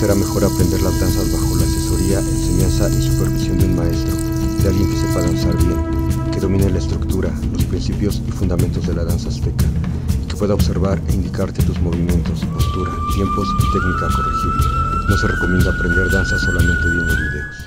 Será mejor aprender las danzas bajo la asesoría, enseñanza y supervisión de un maestro, de alguien que sepa danzar bien, que domine la estructura, los principios y fundamentos de la danza azteca, y que pueda observar e indicarte tus movimientos, postura, tiempos y técnica a corregir. No se recomienda aprender danza solamente viendo videos.